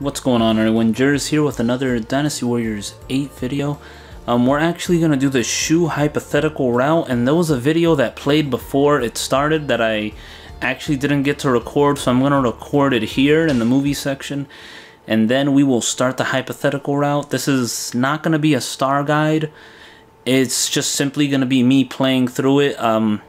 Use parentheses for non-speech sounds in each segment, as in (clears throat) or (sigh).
What's going on everyone? Jerz here with another Dynasty Warriors 8 video. Um, we're actually going to do the Shu hypothetical route and there was a video that played before it started that I actually didn't get to record so I'm going to record it here in the movie section and then we will start the hypothetical route. This is not going to be a star guide. It's just simply going to be me playing through it. Um,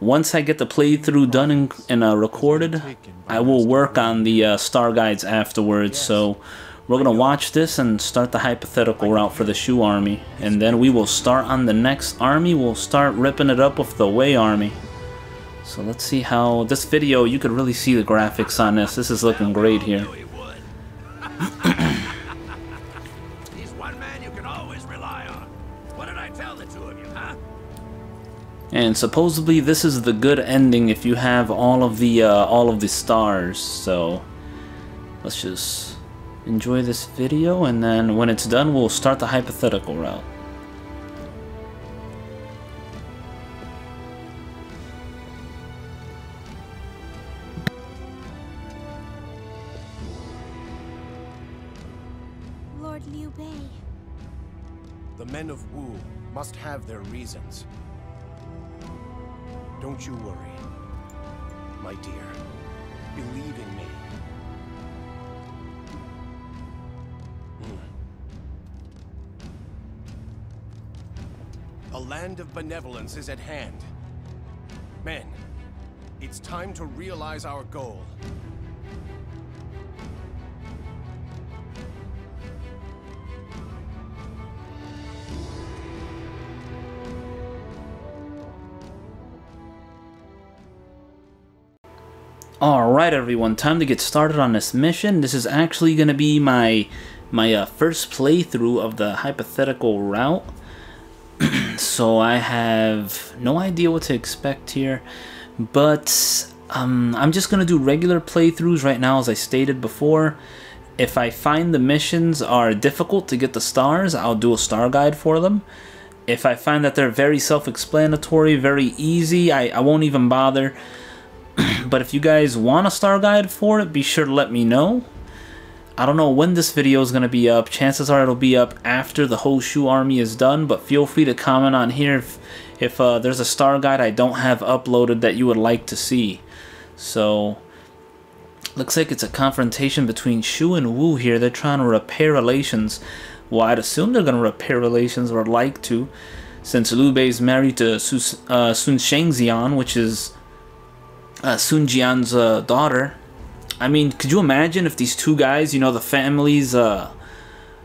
once I get the playthrough done and, and uh, recorded, I will work on the uh, star guides afterwards. So we're going to watch this and start the hypothetical route for the Shu army. And then we will start on the next army. We'll start ripping it up with the Wei army. So let's see how... This video, you could really see the graphics on this. This is looking great here. And supposedly this is the good ending if you have all of the uh, all of the stars. So let's just enjoy this video and then when it's done we'll start the hypothetical route. Lord Liu Bei. The men of Wu must have their reasons. You worry, my dear. Believe in me. Hmm. A land of benevolence is at hand. Men, it's time to realize our goal. Alright everyone, time to get started on this mission. This is actually going to be my my uh, first playthrough of the hypothetical route. (clears throat) so I have no idea what to expect here. But um, I'm just going to do regular playthroughs right now as I stated before. If I find the missions are difficult to get the stars, I'll do a star guide for them. If I find that they're very self-explanatory, very easy, I, I won't even bother. (clears throat) but if you guys want a star guide for it, be sure to let me know. I don't know when this video is going to be up. Chances are it'll be up after the whole Shu army is done, but feel free to comment on here if, if uh, there's a star guide I don't have uploaded that you would like to see. So, looks like it's a confrontation between Shu and Wu here. They're trying to repair relations. Well, I'd assume they're going to repair relations or like to, since Liu Bei is married to Su, uh, Sun Shangxiang, which is uh, Sun Jian's uh, daughter. I mean, could you imagine if these two guys, you know, the families, uh,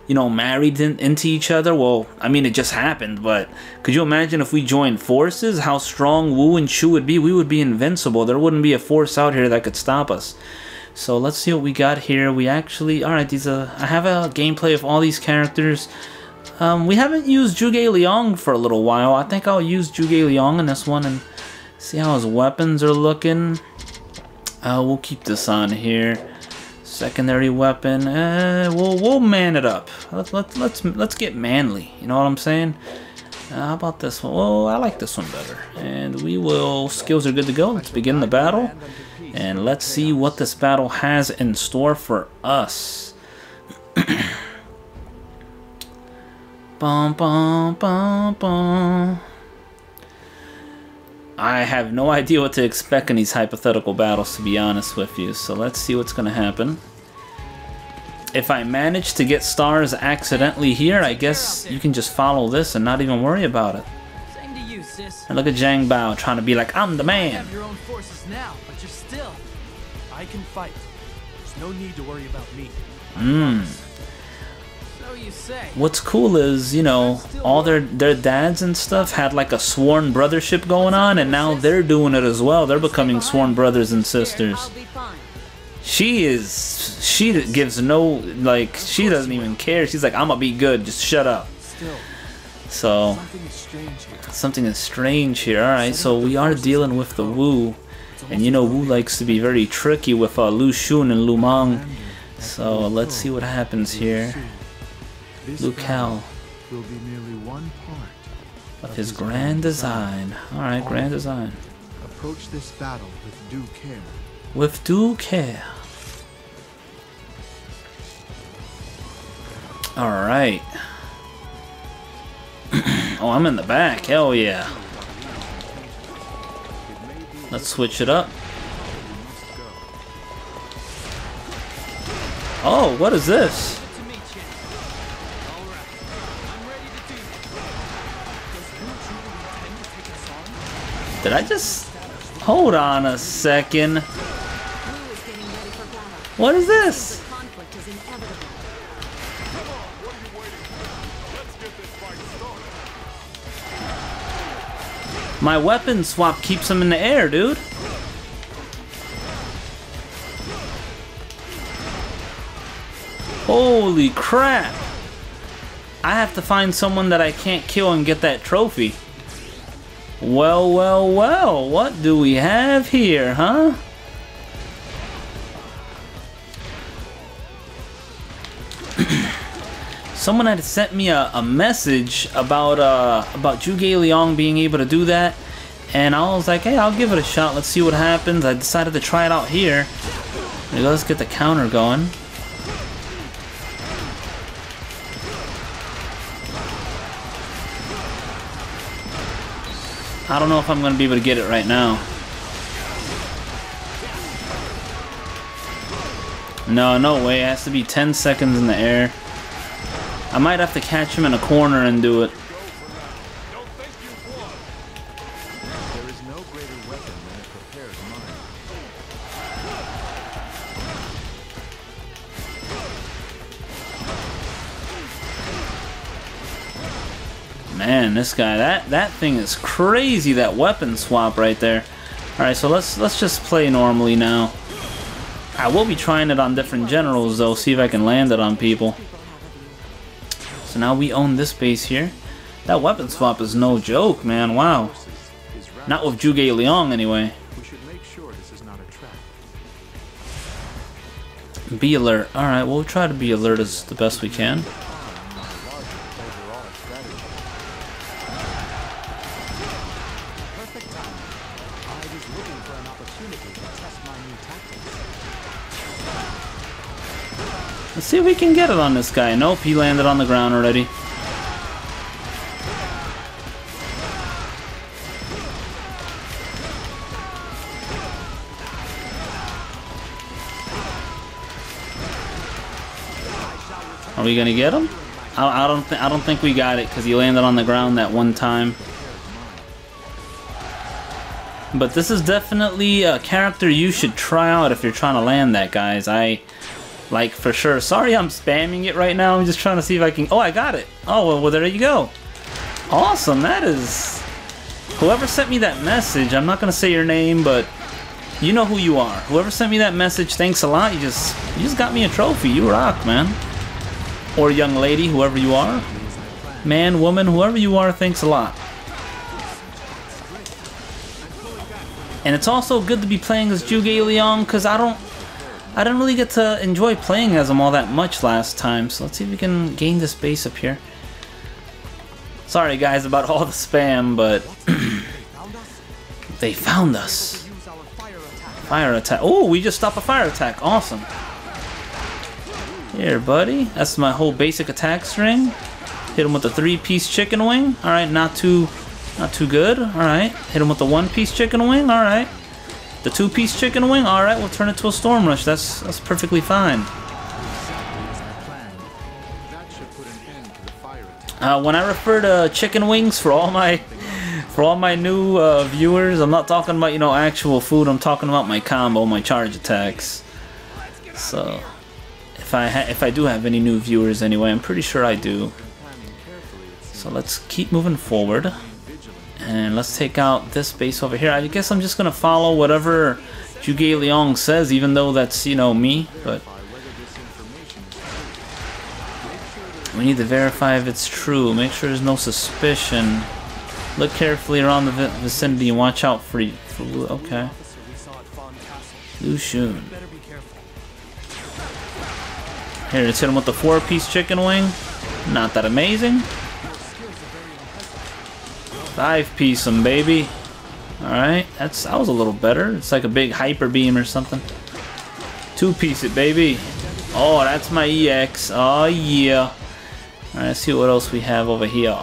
you know, married in, into each other? Well, I mean, it just happened, but could you imagine if we joined forces, how strong Wu and Shu would be? We would be invincible. There wouldn't be a force out here that could stop us. So let's see what we got here. We actually, all right, these, uh, I have a gameplay of all these characters. Um, we haven't used Zhuge Liang for a little while. I think I'll use Zhuge Liang in this one and See how his weapons are looking? Uh, we'll keep this on here. Secondary weapon. Uh, we'll we'll man it up. Let's let's let's let's get manly. You know what I'm saying? Uh, how about this one? Oh, I like this one better. And we will. Skills are good to go. Let's begin the battle, and let's see what this battle has in store for us. (coughs) bum bum bum bum. I have no idea what to expect in these hypothetical battles, to be honest with you. So let's see what's going to happen. If I manage to get stars accidentally here, I guess you can just follow this and not even worry about it. And look at Zhang Bao trying to be like, I'm the man. You have your own forces now, but you're still. I can fight. There's no need to worry about me. Mmm. What's cool is, you know, all their their dads and stuff had like a sworn brothership going on, and now they're doing it as well. They're becoming sworn brothers and sisters. She is, she gives no, like, she doesn't even care. She's like, I'm gonna be good, just shut up. So, something is strange here. Alright, so we are dealing with the Wu. And you know, Wu likes to be very tricky with uh, Lu Xun and Lu Meng. So, let's see what happens here. Lukou will be merely one part of his grand design. All right, grand design. Approach this battle with due care. With due care. Alright. (clears throat) oh, I'm in the back. Hell yeah. Let's switch it up. Oh, what is this? Did I just... Hold on a second. What is this? My weapon swap keeps him in the air, dude. Holy crap. I have to find someone that I can't kill and get that trophy. Well, well, well, what do we have here, huh? (clears throat) Someone had sent me a, a message about uh about Zhuge Liang being able to do that, and I was like, hey, I'll give it a shot. Let's see what happens. I decided to try it out here. Let's get the counter going. I don't know if I'm gonna be able to get it right now. No, no way. It has to be 10 seconds in the air. I might have to catch him in a corner and do it. This guy, that that thing is crazy. That weapon swap right there. All right, so let's let's just play normally now. I will be trying it on different generals though, see if I can land it on people. So now we own this base here. That weapon swap is no joke, man. Wow. Not with Zhuge Liang anyway. Be alert. All right, we'll try to be alert as the best we can. Perfect time. I was looking for an opportunity to test my new tactics. Let's see if we can get it on this guy. Nope, he landed on the ground already. Are we gonna get him? I, I don't think I don't think we got it because he landed on the ground that one time. But this is definitely a character you should try out if you're trying to land that, guys. I like for sure. Sorry, I'm spamming it right now. I'm just trying to see if I can. Oh, I got it. Oh well, well there you go. Awesome. That is. Whoever sent me that message, I'm not gonna say your name, but you know who you are. Whoever sent me that message, thanks a lot. You just you just got me a trophy. You rock, man. Or young lady, whoever you are. Man, woman, whoever you are, thanks a lot. And it's also good to be playing as Zhuge Liang because I don't I didn't really get to enjoy playing as him all that much last time. So let's see if we can gain this base up here. Sorry guys about (laughs) all the spam, but (clears throat) they found us. Fire attack. Oh, we just stopped a fire attack. Awesome. Here, buddy. That's my whole basic attack string. Hit him with a three-piece chicken wing. All right, not too, not too good. All right. Hit him with the one-piece chicken wing. All right. The two-piece chicken wing. All right, we'll turn it to a storm rush. That's that's perfectly fine. Uh, when I refer to chicken wings for all my (laughs) for all my new uh, viewers, I'm not talking about you know actual food. I'm talking about my combo, my charge attacks. So, if I if I do have any new viewers anyway, I'm pretty sure I do. So let's keep moving forward. And let's take out this base over here. I guess I'm just gonna follow whatever Zhuge Liang says, even though that's you know me. But. We need to verify if it's true. Make sure there's no suspicion. Look carefully around the vicinity and watch out for, for okay. Lu Xun. Here, let's hit him with the four-piece chicken wing. Not that amazing. Impressive. Five-piece him, baby. Alright, that's that was a little better. It's like a big hyper beam or something. Two-piece it, baby. Oh, that's my EX. Oh, yeah. Alright, let's see what else we have over here.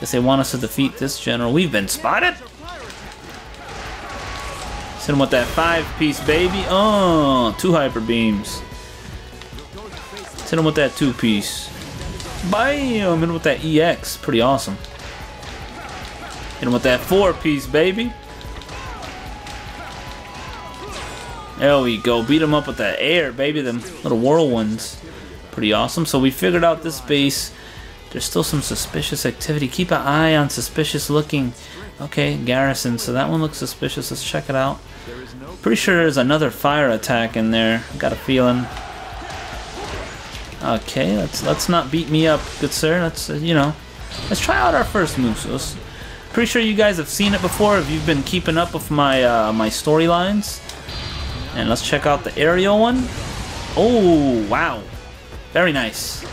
Guess they want us to defeat this general. We've been spotted! Send him with that five piece, baby. Oh, two hyper beams. Send him with that two piece. Bam! Hit him with that EX. Pretty awesome. Hit him with that four piece, baby. There we go. Beat him up with that air, baby. Them little whirlwinds. Pretty awesome. So we figured out this base. There's still some suspicious activity. Keep an eye on suspicious looking. Okay, garrison. So that one looks suspicious. Let's check it out. Pretty sure there's another fire attack in there. Got a feeling. Okay, let's let's not beat me up, good sir. Let's uh, you know, let's try out our first move. So let's- pretty sure you guys have seen it before if you've been keeping up with my uh, my storylines. And let's check out the aerial one. Oh wow, very nice.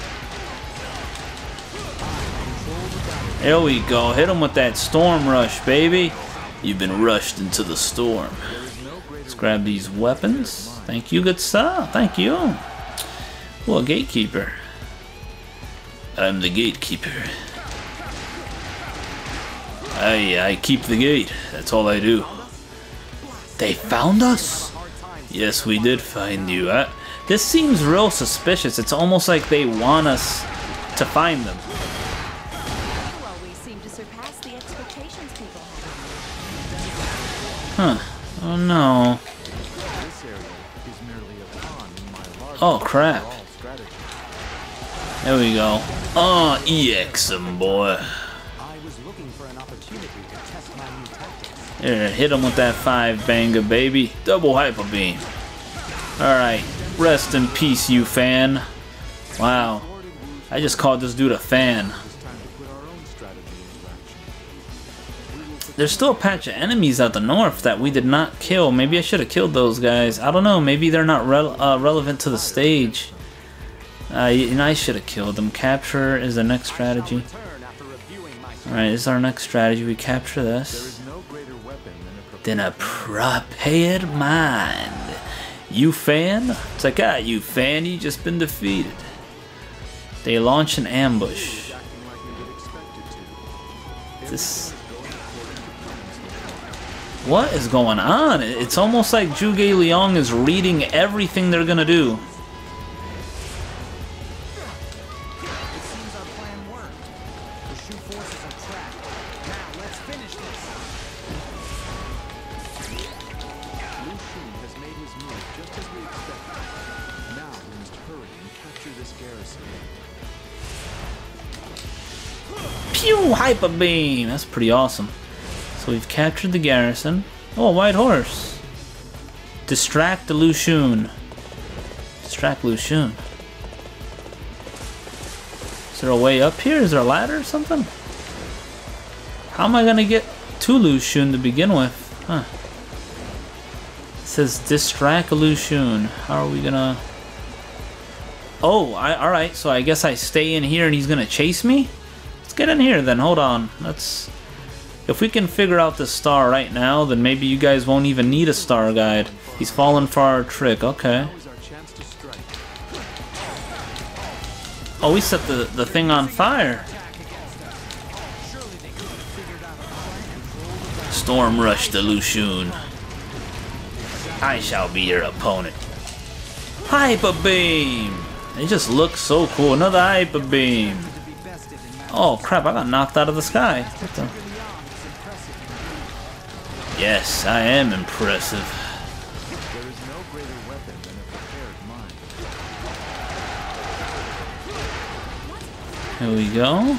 There we go. Hit him with that storm rush, baby. You've been rushed into the storm. Let's grab these weapons. Thank you, good sir. Thank you. Well, gatekeeper. I'm the gatekeeper. I I keep the gate. That's all I do. They found us. Yes, we did find you. Uh, this seems real suspicious. It's almost like they want us to find them. You always seem to surpass the expectations people have. Huh. Oh no. This area is merely a pawn in my larger Oh crap. There we go. Oh, EX 'em, boy. Hit him with that five banger, baby. Double hyper beam. Alright, rest in peace, you fan. Wow. I just called this dude a fan. There's still a patch of enemies out the north that we did not kill. Maybe I should have killed those guys. I don't know. Maybe they're not rel uh, relevant to the stage. Uh, and I should have killed them. Capture is the next strategy. Alright, this is our next strategy. We capture this. Than a prepared mind. You fan? It's like, ah, you fan, you just been defeated. They launch an ambush. This. What is going on? It's almost like Zhuge Liang is reading everything they're gonna do. Capture this garrison. Pew! Hyper beam! That's pretty awesome. So we've captured the garrison. Oh, white horse. Distract the Lu Xun. Distract Lu Xun. Is there a way up here? Is there a ladder or something? How am I gonna get to Lu Xun to begin with? Huh. It says distract Lu Xun. How are we gonna... Oh, I, alright, so I guess I stay in here and he's gonna chase me? Let's get in here then, hold on. Let's... If we can figure out the star right now, then maybe you guys won't even need a star guide. He's fallen for our trick, okay. Oh, we set the, the thing on fire. Storm rush the Lu Xun. I shall be your opponent. Hyper beam! It just looks so cool. Another hyper beam. Oh crap, I got knocked out of the sky. The? Yes, I am impressive. Here we go.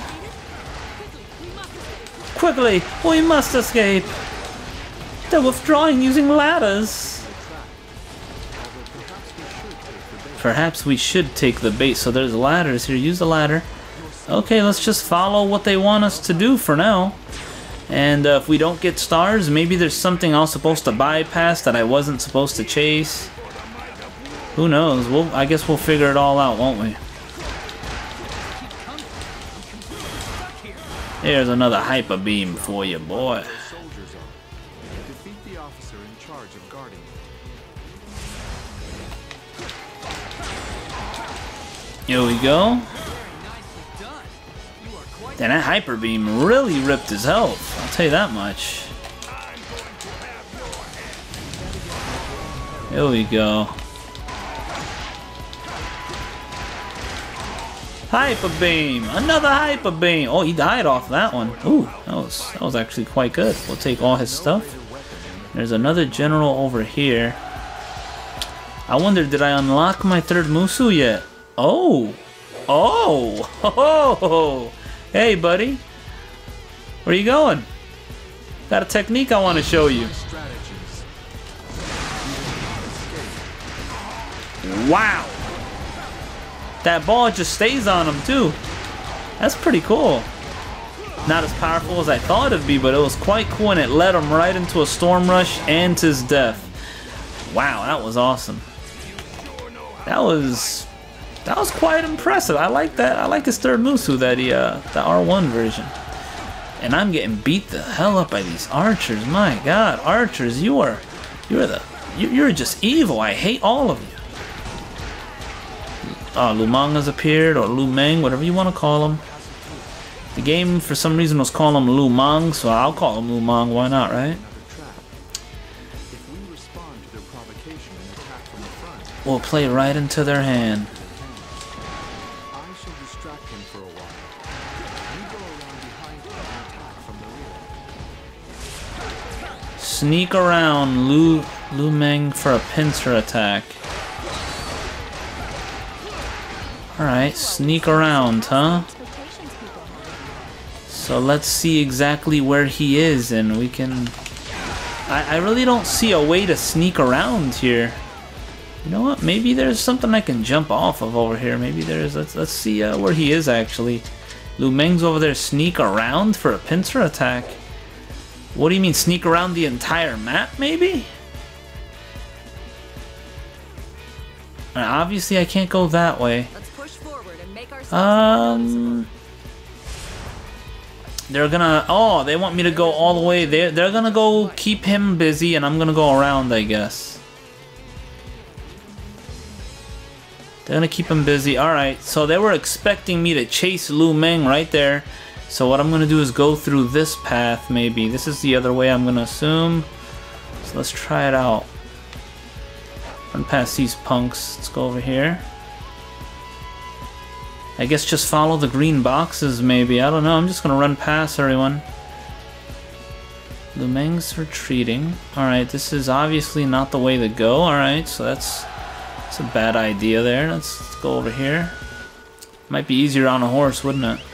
Quickly, we must escape. They're withdrawing using ladders. Perhaps we should take the bait. So there's ladders here. Use the ladder. Okay, let's just follow what they want us to do for now. And uh, if we don't get stars, maybe there's something I was supposed to bypass that I wasn't supposed to chase. Who knows? We'll, I guess we'll figure it all out, won't we? Here's another hyper beam for you, boy. Here we go. And that hyper beam really ripped his health. I'll tell you that much. Here we go. Hyper beam, another hyper beam. Oh, he died off that one. Ooh, that was that was actually quite good. We'll take all his stuff. There's another general over here. I wonder, did I unlock my third Musou yet? Oh, oh, oh, (laughs) hey, buddy, where you going? Got a technique I want to show you. Wow. That ball just stays on him too. That's pretty cool. Not as powerful as I thought it'd be, but it was quite cool and it led him right into a storm rush and to his death. Wow, that was awesome. That was that was quite impressive. I like that. I like his third Musou that he uh the R1 version. And I'm getting beat the hell up by these archers. My god, archers, you are you're the you- you're just evil. I hate all of you uh, Lumang has appeared, or Lu Meng, whatever you want to call him. The game, for some reason, was calling him Lu Mang, so I'll call him Lu Mang. Why not, right? We'll play right into their hand. Sneak around Lu Lu Meng for a pincer attack. Alright, sneak around, huh? So let's see exactly where he is, and we can. I, I really don't see a way to sneak around here. You know what? Maybe there's something I can jump off of over here. Maybe there's. Let's let's see uh, where he is actually. Lu Meng's over there. Sneak around for a pincer attack. What do you mean sneak around the entire map? Maybe. Obviously, I can't go that way. Let's push forward and make Um, they're gonna. Oh, they want me to go all the way. They they're gonna go keep him busy, and I'm gonna go around. I guess. They're gonna keep him busy. All right. So they were expecting me to chase Lu Meng right there. So what I'm gonna do is go through this path. Maybe this is the other way. I'm gonna assume. So let's try it out. Run past these punks. Let's go over here. I guess just follow the green boxes, maybe. I don't know. I'm just gonna run past everyone. Lu Meng's retreating. Alright, this is obviously not the way to go. Alright, so that's, that's a bad idea there. Let's, let's go over here. Might be easier on a horse, wouldn't it?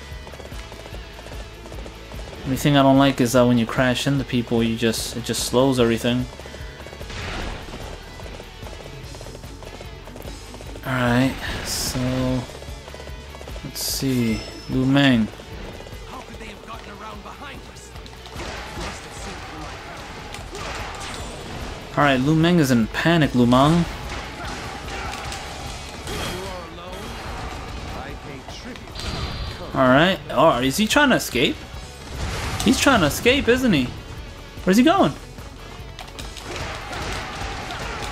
Only thing I don't like is that when you crash into people, you just it just slows everything. Alright, so let's see. Lu Meng. Alright, Lu Meng is in panic, Lu Meng. Alright. Oh, is he trying to escape? He's trying to escape, isn't he? Where's he going?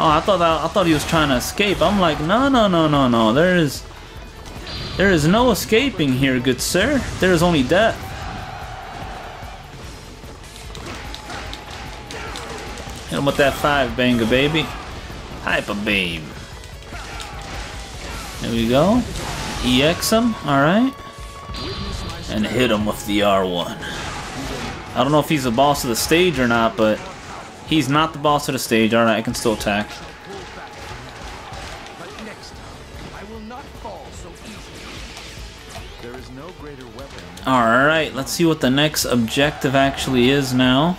Oh, I thought that, I thought he was trying to escape. I'm like, no, no, no, no, no. There is, there is no escaping here, good sir. There is only death. Hit him with that five banger, baby. Hyper beam. There we go. EX him. All right and hit him with the R1. I don't know if he's the boss of the stage or not, but he's not the boss of the stage. Alright, I can still attack. But next time, I will not fall so. There is no greater weapon Alright, let's see what the next objective actually is now.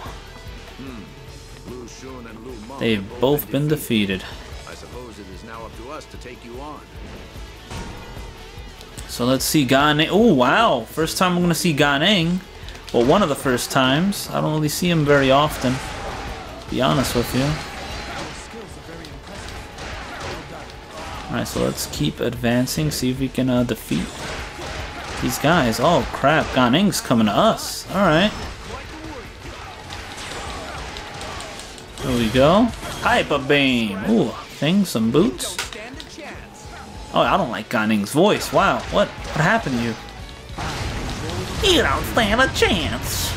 Hmm. Lu Xun and Lu Meng They've both been defeated. I suppose it is now up to us to take you on. So let's see Gan Ning. Oh, wow. First time I'm going to see Gan Ning. Well, one of the first times. I don't really see him very often. Be honest with you. Alright, so let's keep advancing. See if we can uh, defeat these guys. Oh, crap. Gan Ning's coming to us. Alright. There we go. Hyper Beam. Ooh, thing, some boots. Oh, I don't like Gan Ning's voice. Wow, what what happened to you? You don't stand a chance.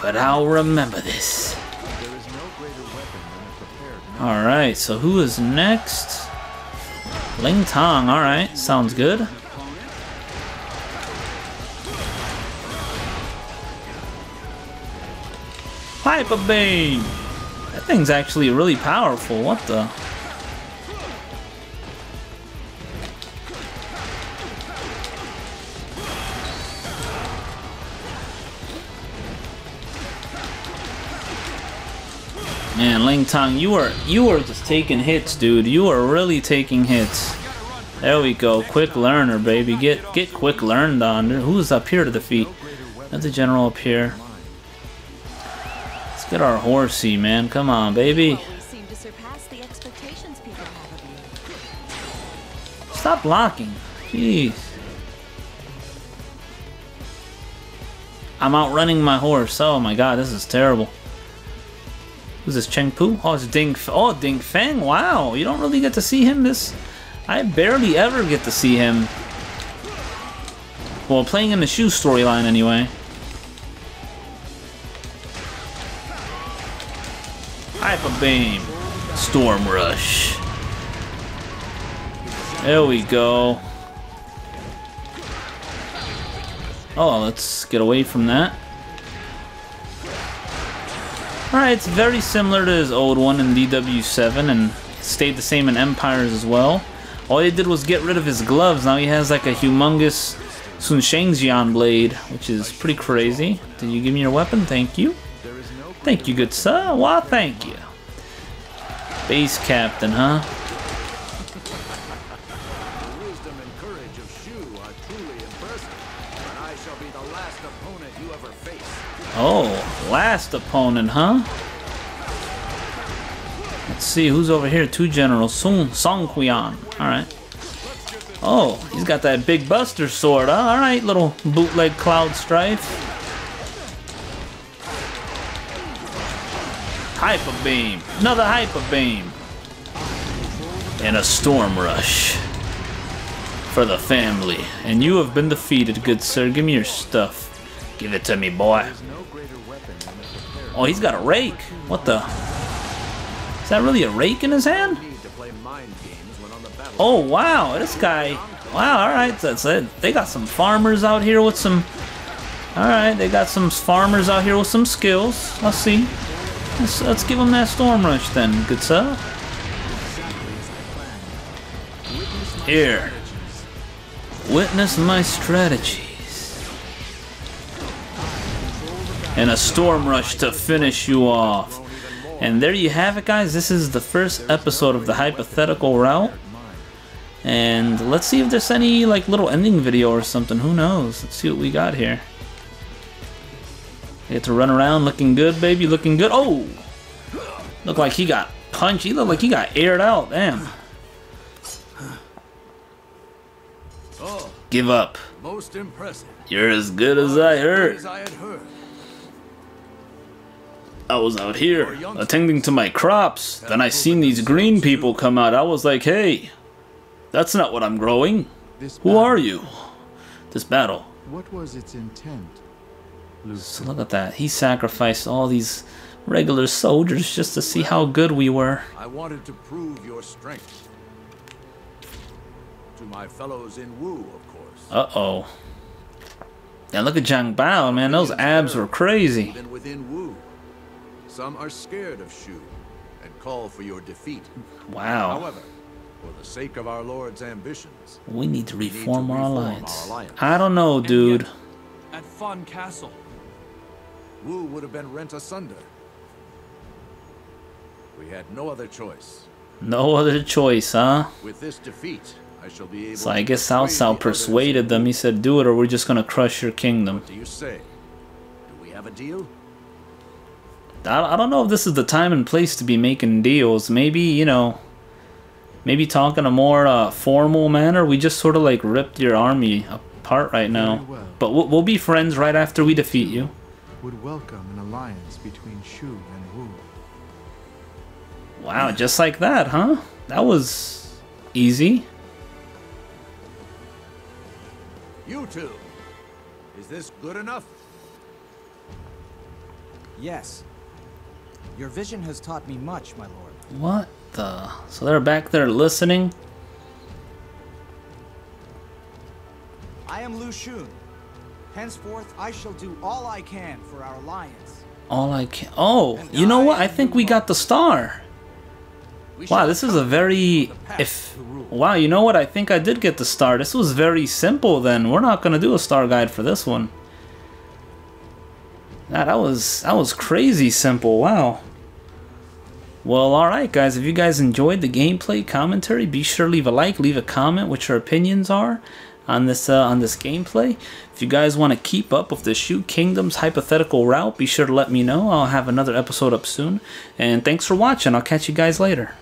But I'll remember this. Alright, so who is next? Ling Tong, alright, sounds good. Hyper Beam! That thing's actually really powerful, what the? Tong, you are you are just taking hits, dude. You are really taking hits. There we go. Quick learner, baby. Get get quick learned on. Who's up here to defeat? That's the general up here. Let's get our horsey, man. Come on, baby. The. Stop blocking. Jeez. I'm outrunning my horse. Oh my god, this is terrible. Who's this Cheng Pu? Oh, it's Ding. Oh, Ding Feng. Wow, you don't really get to see him. This, I barely ever get to see him. Well, playing in the Shu storyline anyway. Hyper Beam, Storm Rush. There we go. Oh, let's get away from that. Alright, it's very similar to his old one in DW7 and stayed the same in Empires as well. All he did was get rid of his gloves. Now he has like a humongous Sun Shengjian blade, which is pretty crazy. Did you give me your weapon? Thank you. Thank you, good sir. Why, thank you. Base captain, huh? Oh, last opponent, huh? Let's see who's over here. Two generals, Song Song Qian. All right. Oh, he's got that big Buster sword. Huh? All right, little bootleg Cloud Strife. Hyper beam, another hyper beam, and a storm rush for the family. And you have been defeated, good sir. Give me your stuff. Give it to me, boy. Oh, he's got a rake. What the? Is that really a rake in his hand? Oh, wow. This guy. Wow, alright. That's it. They got some farmers out here with some. Alright, they got some farmers out here with some skills. I'll see. Let's, let's give them that storm rush then, good sir. Here. Witness my strategies. And a storm rush to finish you off. And there you have it, guys. This is the first episode of the hypothetical route. And let's see if there's any like little ending video or something. Who knows? Let's see what we got here. I get to run around looking good, baby. Looking good. Oh! Look like he got punched. He looked like he got aired out. Damn. Oh, Give up. most impressive. You're as good as I heard. As I had heard. I was out here attending to my crops. Then I seen these green people come out. I was like, hey, that's not what I'm growing. Who are you? This battle. What was its intent? So look at that. He sacrificed all these regular soldiers just to see how good we were. I wanted to prove your strength. To my fellows in Wu, of course. Uh-oh. Now look at Zhang Bao, man. Those abs were crazy. Even within Wu. Some are scared of Shu and call for your defeat. Wow. However, for the sake of our Lord's ambitions, We need to need to reform our alliance. our alliance. I don't know, dude. At Fan Castle. Wu would have been rent asunder. We had no other choice. No other choice, huh? With this defeat, I shall be able So I guess Cao persuade Cao persuaded them. He said, do it or we're just gonna crush your kingdom. What do you say? Do we have a deal? I, I don't know if this is the time and place to be making deals. Maybe, you know, maybe talk in a more uh, formal manner. We just sort of like ripped your army apart right now. Well. But we'll, we'll be friends right after we defeat you. Would welcome an alliance between Shu and Wu. Wow, just like that, huh? That was easy. You two. Is this good enough? Yes. Your vision has taught me much, my lord. What the? So they're back there listening? I am Lu Xun. Henceforth, I shall do all I can for our alliance. All I can. Oh, you know what? I think we got the star. Wow, this is a very if wow, you know what? I think I did get the star. This was very simple. Then we're not gonna do a star guide for this one. That was that was crazy simple. Wow. Well, alright guys, if you guys enjoyed the gameplay commentary, be sure to leave a like, leave a comment what your opinions are on this uh, on this gameplay. If you guys want to keep up with the Shu Kingdom's hypothetical route, be sure to let me know. I'll have another episode up soon. And thanks for watching. I'll catch you guys later.